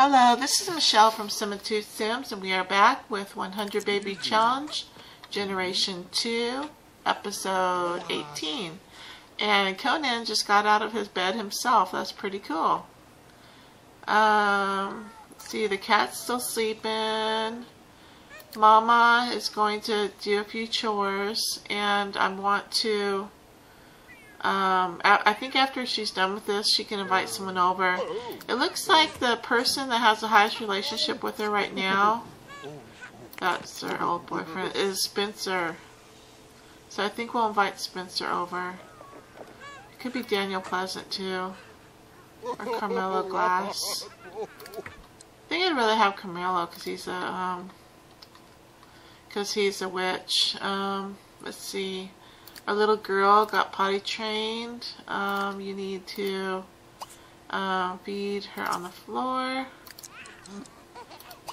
Hello, this is Michelle from Simitude Sims, and we are back with 100 Baby Challenge, Generation 2, Episode 18. And Conan just got out of his bed himself. That's pretty cool. Um, see, the cat's still sleeping. Mama is going to do a few chores, and I want to um, I, think after she's done with this, she can invite someone over. It looks like the person that has the highest relationship with her right now, that's her old boyfriend, is Spencer. So I think we'll invite Spencer over. It could be Daniel Pleasant too. Or Carmelo Glass. I think I'd rather have Carmelo because he's a, um, because he's a witch. Um, let's see our little girl got potty trained. Um, you need to um, feed her on the floor.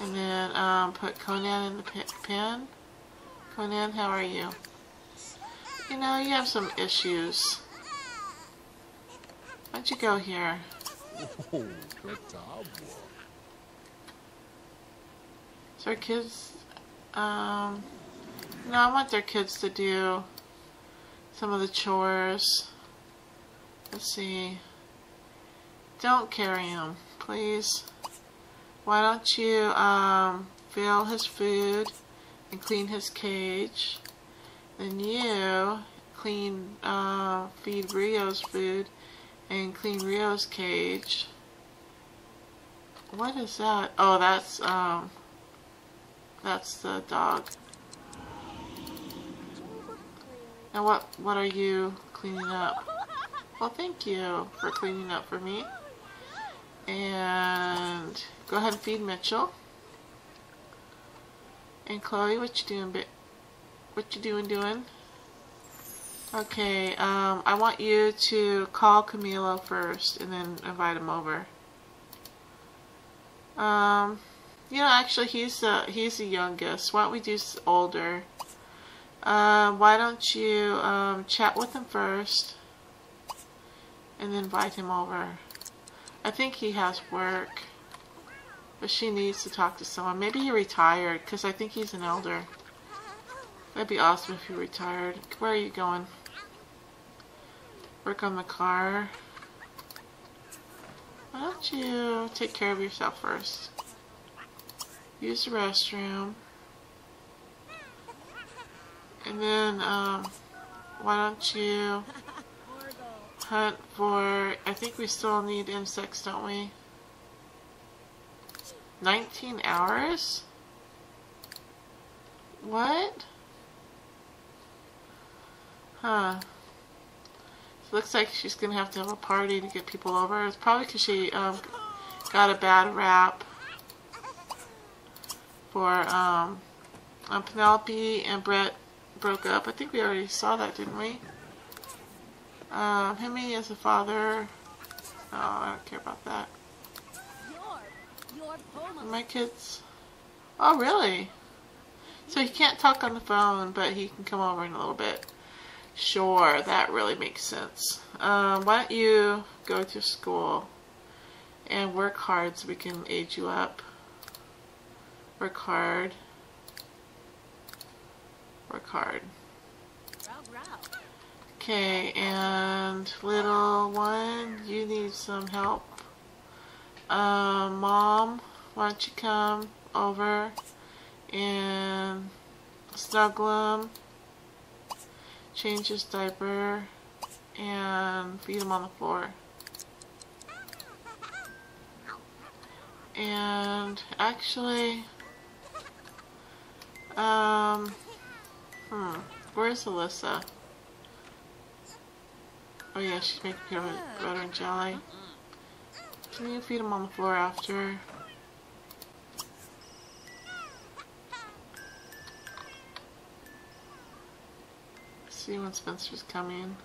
And then um, put Conan in the pen. Conan, how are you? You know, you have some issues. Why'd you go here? Good job. So our kids, um, no, I want their kids to do some of the chores. Let's see. Don't carry him, please. Why don't you um, fill his food and clean his cage. Then you clean, uh, feed Rio's food and clean Rio's cage. What is that? Oh, that's, um, that's the dog. What, what are you cleaning up? Well, thank you for cleaning up for me. And go ahead and feed Mitchell. And Chloe, what you doing, bit? What you doing, doing? Okay, um, I want you to call Camilo first and then invite him over. Um, you know, actually, he's the he's the youngest. Why don't we do older? Um, why don't you um, chat with him first and then invite him over. I think he has work, but she needs to talk to someone. Maybe he retired because I think he's an elder. That'd be awesome if he retired. Where are you going? Work on the car. Why don't you take care of yourself first? Use the restroom. And then, um, why don't you hunt for, I think we still need insects, don't we? 19 hours? What? Huh. Looks like she's going to have to have a party to get people over. It's probably because she um, got a bad rap for um, um, Penelope and Brett broke up. I think we already saw that, didn't we? Um, Hemi as a father. Oh, I don't care about that. My kids. Oh, really? So he can't talk on the phone, but he can come over in a little bit. Sure, that really makes sense. Um, why don't you go to school and work hard so we can age you up? Work hard work hard. Okay, and little one, you need some help. Uh, Mom, why don't you come over and snuggle him, change his diaper, and feed him on the floor. And actually, um, Hmm. Where's Alyssa? Oh yeah, she's making butter and jelly. Can you feed him on the floor after? See when Spencer's coming.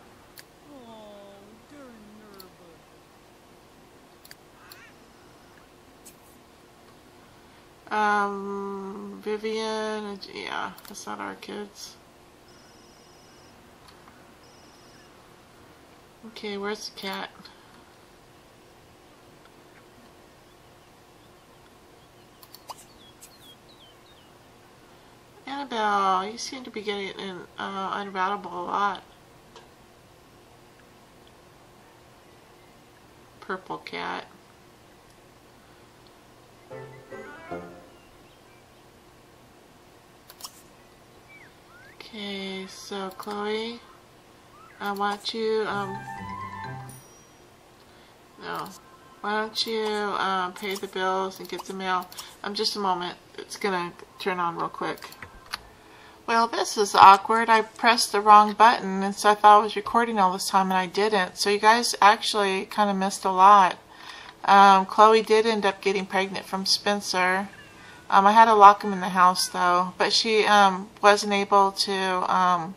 Um, Vivian, yeah, that's not our kids. Okay, where's the cat? Annabelle, you seem to be getting in, uh, unroutable a lot. Purple cat. Okay, so Chloe, I want you, um, no, why don't you um, pay the bills and get the mail? Um, just a moment, it's gonna turn on real quick. Well, this is awkward. I pressed the wrong button, and so I thought I was recording all this time, and I didn't. So you guys actually kind of missed a lot. Um, Chloe did end up getting pregnant from Spencer. Um, I had to lock him in the house though, but she um, wasn't able to um,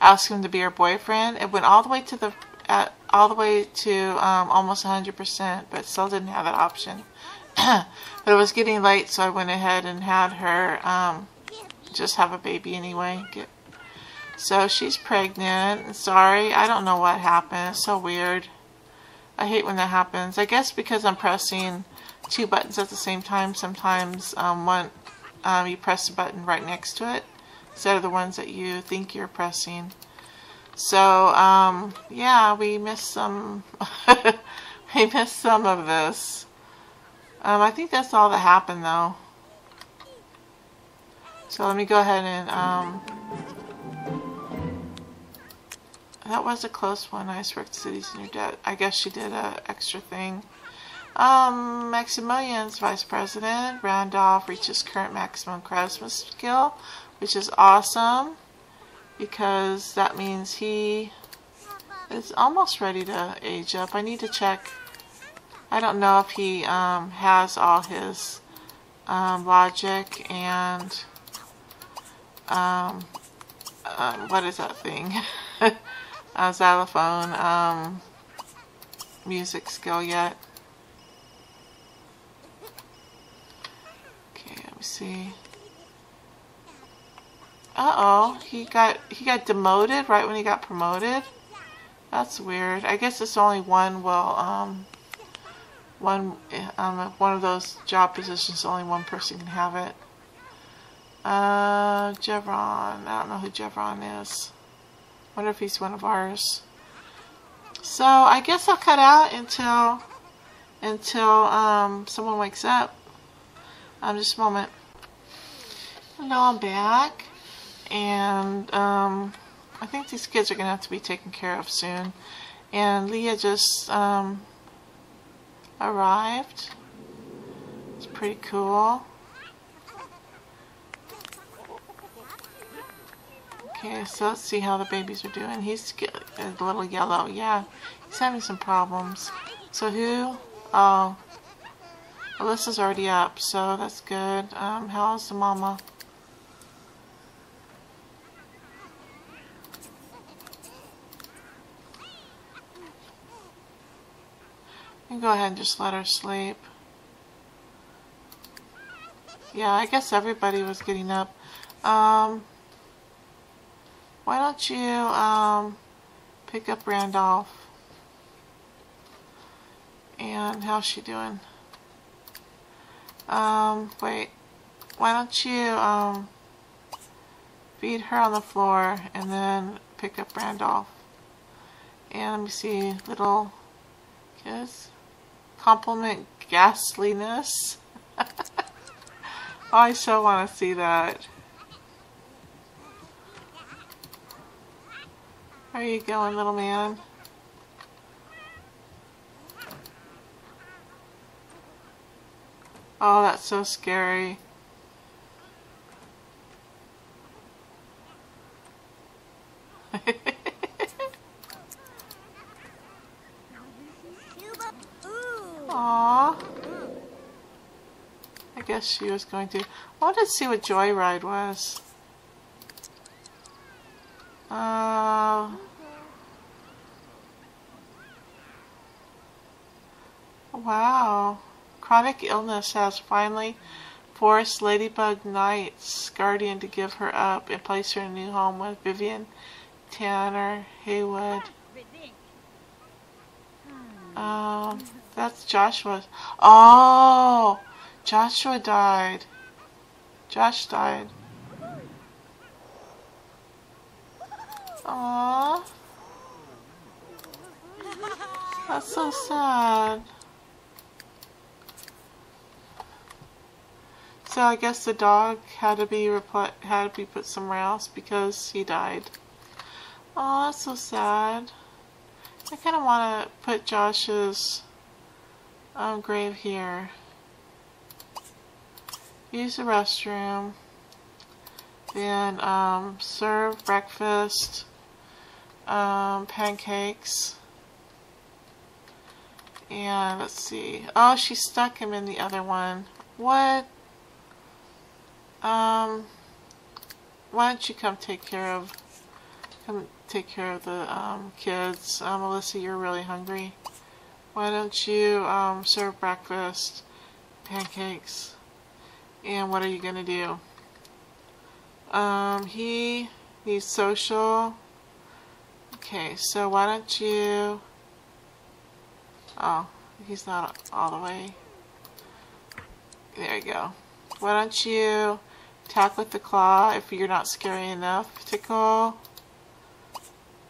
ask him to be her boyfriend. It went all the way to the at, all the way to um, almost 100%, but still didn't have that option. but it was getting late, so I went ahead and had her um, just have a baby anyway. Get, so she's pregnant. Sorry, I don't know what happened. It's so weird. I hate when that happens. I guess because I'm pressing two buttons at the same time. Sometimes um, one um, you press the button right next to it instead of the ones that you think you're pressing. So um, yeah, we missed some. we missed some of this. Um, I think that's all that happened though. So let me go ahead and um, that was a close one. I swear cities in your debt. I guess she did a extra thing. Um, Maximilian's vice president. Randolph reaches current maximum charisma skill, which is awesome because that means he is almost ready to age up. I need to check. I don't know if he um, has all his um, logic and um, uh, what is that thing? a xylophone um, music skill yet. See. Uh-oh, he got he got demoted right when he got promoted. That's weird. I guess it's only one well um one um one of those job positions only one person can have it. Uh Jevron. I don't know who Jevron is. Wonder if he's one of ours. So I guess I'll cut out until until um someone wakes up. Um just a moment. Hello, I'm back. And um, I think these kids are going to have to be taken care of soon. And Leah just um, arrived. It's pretty cool. Okay, so let's see how the babies are doing. He's a little yellow. Yeah, he's having some problems. So who? Oh, Alyssa's already up, so that's good. Um, how's the mama? can go ahead and just let her sleep. Yeah, I guess everybody was getting up. Um, why don't you um, pick up Randolph? And how's she doing? Um, wait. Why don't you um, feed her on the floor and then pick up Randolph? And let me see, little kiss compliment ghastliness. oh, I so want to see that. Where are you going, little man? Oh, that's so scary. Aww. I guess she was going to. I wanted to see what Joyride was. Uh, wow. Chronic illness has finally forced Ladybug Knight's guardian to give her up and place her in a new home with Vivian Tanner Haywood. Um, that's Joshua. Oh, Joshua died. Josh died. Aww. That's so sad. So I guess the dog had to be had to be put somewhere else because he died. Oh, that's so sad. I kind of want to put Josh's um, grave here. Use the restroom. Then um, serve breakfast, um, pancakes. And let's see. Oh, she stuck him in the other one. What? Um, why don't you come take care of, come take care of the um, kids. Um, Melissa, you're really hungry. Why don't you um, serve breakfast, pancakes, and what are you going to do? Um, he needs social. Okay, so why don't you... Oh, he's not all the way. There you go. Why don't you attack with the claw if you're not scary enough? Tickle.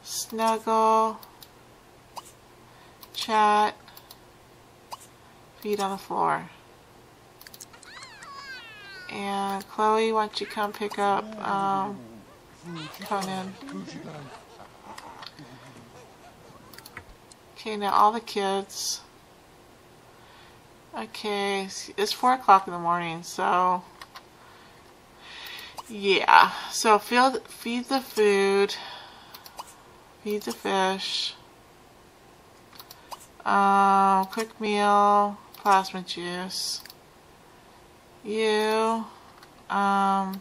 Snuggle. Chat. Feet on the floor. And Chloe, why don't you come pick up um, Conan? Okay, now all the kids. Okay, it's 4 o'clock in the morning, so... Yeah, so feed, feed the food. Feed the fish. Um, quick meal. Plasma juice you um,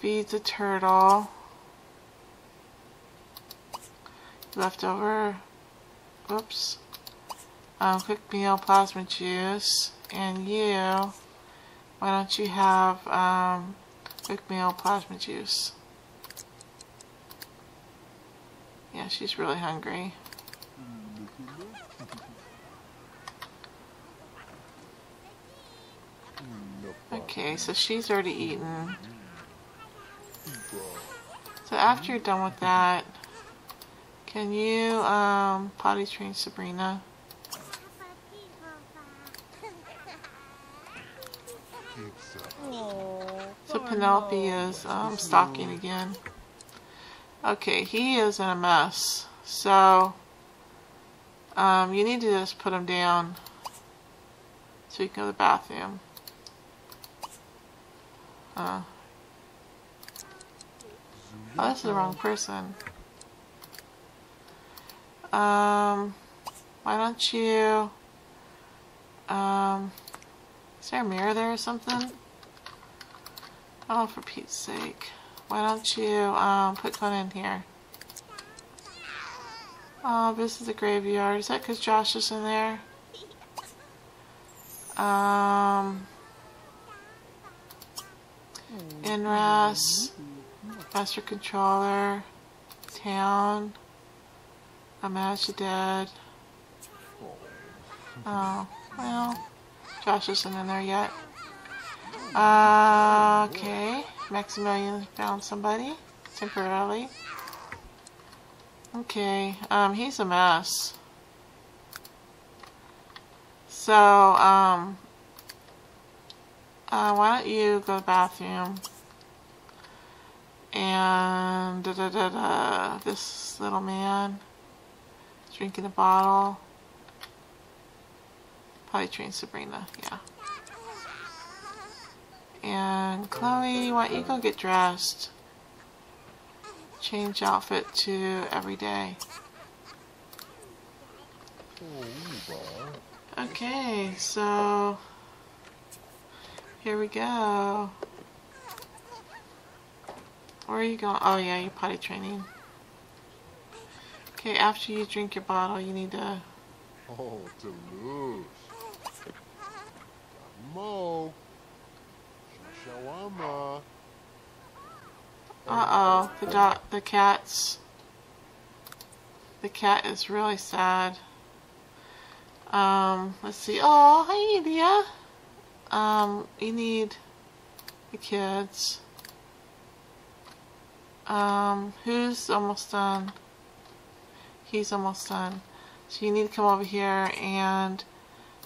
feed the turtle leftover oops um, quick meal plasma juice and you why don't you have um, quick meal plasma juice yeah she's really hungry Okay, so she's already eaten. So after you're done with that, can you um, potty train Sabrina? So Penelope is um, stalking again. Okay, he is in a mess. So um, you need to just put him down so you can go to the bathroom. Uh, oh, this is the wrong person. Um, why don't you, um, is there a mirror there or something? Oh, for Pete's sake. Why don't you, um, put one in here? Oh, this is the graveyard. Is that because Josh is in there? Um, NRaas, Master Controller, Town, I Manage the Dead. Oh, well, Josh isn't in there yet. Uh, okay, Maximilian found somebody, temporarily. Okay, um, he's a mess. So, um, uh, why don't you go to the bathroom and da da da da this little man drinking a bottle probably train Sabrina yeah and Chloe why don't you go get dressed change outfit to everyday okay so here we go. Where are you going? Oh yeah, you're potty training. Okay, after you drink your bottle, you need to... Oh, Toulouse. Mo. Shawama. Uh-oh, the dog, the cat's... The cat is really sad. Um, let's see. Oh, hi, India. Um, you need the kids. Um, who's almost done? He's almost done. So you need to come over here and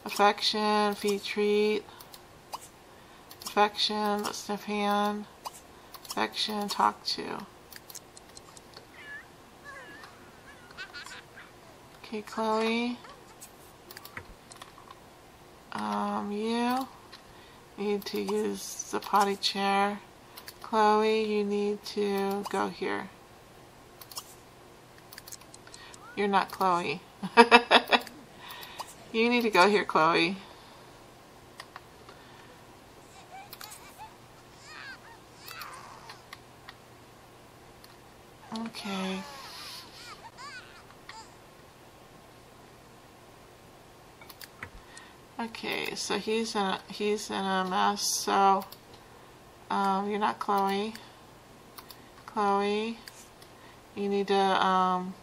affection, feed treat, affection, sniff hand, affection, talk to. Okay, Chloe. Um, you need to use the potty chair. Chloe, you need to go here. You're not Chloe. you need to go here, Chloe. Okay. Okay, so he's in a, he's in a mess. So um, you're not Chloe. Chloe, you need to um,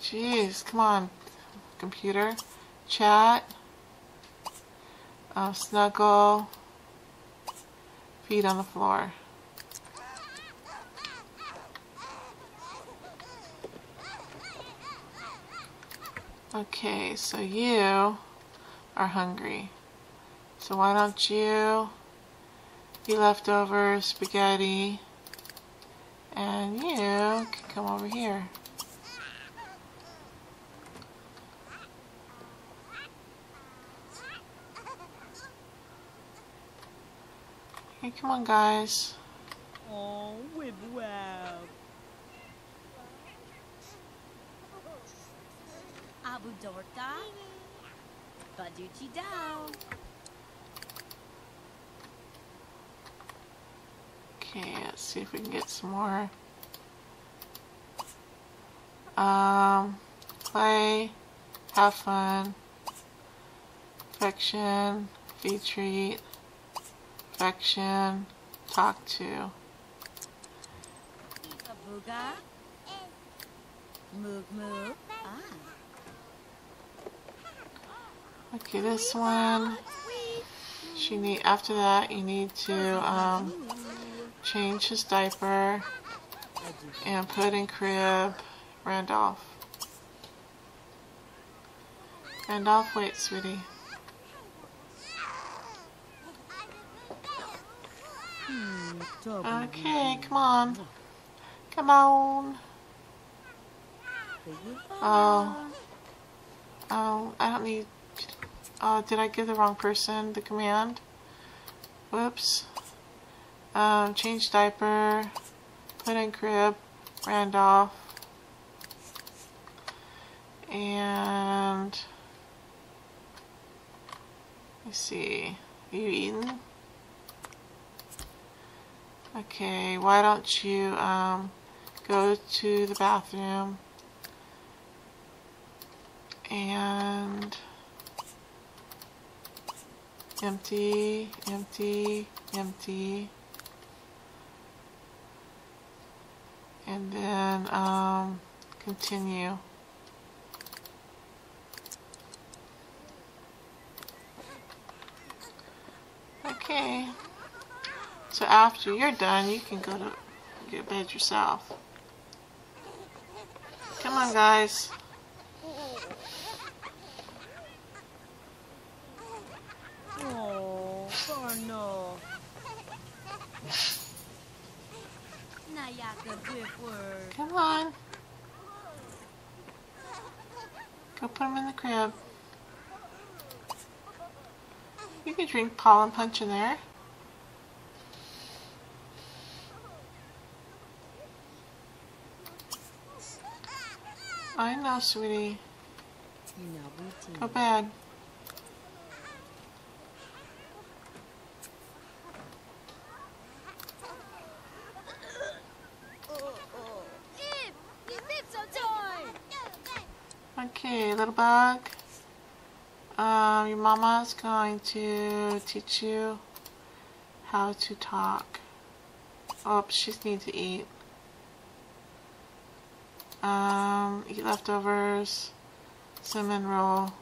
Jeez, come on, computer. Chat. Uh, snuggle. Feet on the floor. Okay, so you are hungry. So why don't you eat leftover spaghetti and you can come over here. Hey, come on guys. Oh, whip wow. Abu Dorta. Baduchi down. Okay, let's see if we can get some more. Um, play, have fun, affection, feed treat, talk to. Okay, this one, she need, after that you need to, um, change his diaper and put in crib Randolph. Randolph, wait, sweetie. Okay, come on. Come on. Oh. Oh, I don't need... Oh, did I give the wrong person the command? Whoops. Um, change diaper. Put in crib. Randolph. And... Let's see. Are you eating? Okay, why don't you um, go to the bathroom and empty, empty, empty, and then um, continue. Okay. So after you're done, you can go to get bed yourself. Come on, guys. Oh. Nayaka Come on. Go put them in the crib. You can drink pollen punch in there. I know, sweetie. So toy! Okay, little bug. Um, your mama's going to teach you how to talk. Oh, she needs to eat. Um, eat leftovers, cinnamon roll,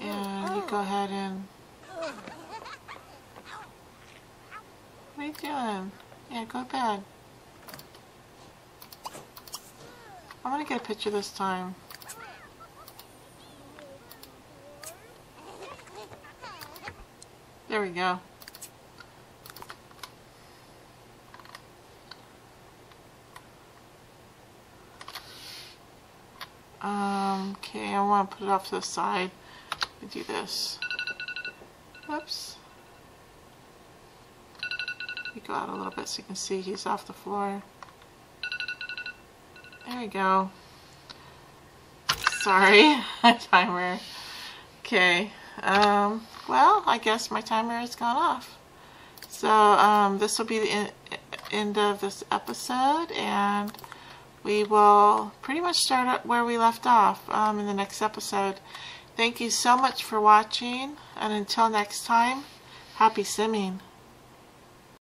And you go ahead and... What are you doing? Yeah, go to bed. I'm gonna get a picture this time. There we go. Um, okay, I want to put it off to the side. Let me do this. Whoops. You go out a little bit so you can see he's off the floor. There we go. Sorry, my timer. Okay, um, well, I guess my timer has gone off. So, um, this will be the end of this episode, and we will pretty much start up where we left off um, in the next episode. Thank you so much for watching, and until next time, happy simming.